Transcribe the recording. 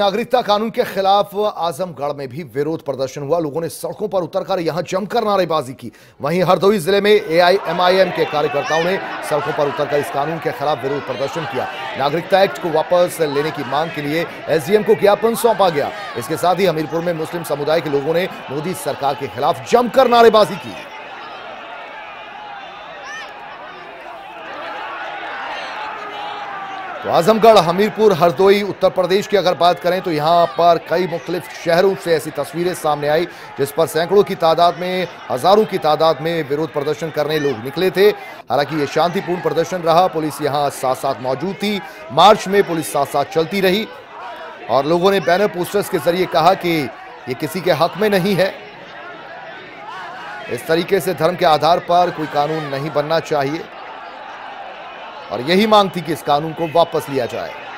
नागरिकता कानून के खिलाफ आजमगढ़ में भी विरोध प्रदर्शन हुआ। लोगों ने सड़कों पर उतरकर यहाँ जमकर नारेबाजी की। वहीं हरदोई ज़िले में एआईएमआईएम के कार्यकर्ताओं ने सड़कों पर उतरकर इस कानून के खिलाफ विरोध प्रदर्शन किया। नागरिकता एक्ट को वापस लेने की मांग के लिए एसडीएम को ज्ञापन सौंपा गया। इसके साथ ही हमीरपुर में मुस्लिम समुदाय के लोगों ने मोदी सरकार के खिलाफ जमकर नारेबाजी की। तो आजमगढ़, हमीरपुर, हरदोई, उत्तर प्रदेश की अगर बात करें तो यहाँ पर कई मुख्तलिफ़ शहरों से ऐसी तस्वीरें सामने आई, जिस पर सैकड़ों की तादाद में, हज़ारों की तादाद में विरोध प्रदर्शन करने लोग निकले थे। हालाँकि ये शांतिपूर्ण प्रदर्शन रहा, पुलिस यहाँ साथ साथ मौजूद थी। मार्च में पुलिस साथ साथ चलती रही और लोगों ने बैनर पोस्टर्स के ज़रिए कहा कि ये किसी के हक में नहीं है। इस तरीके से धर्म के आधार पर कोई कानून नहीं बनना चाहिए। और यही मांग थी कि इस कानून को वापस लिया जाए।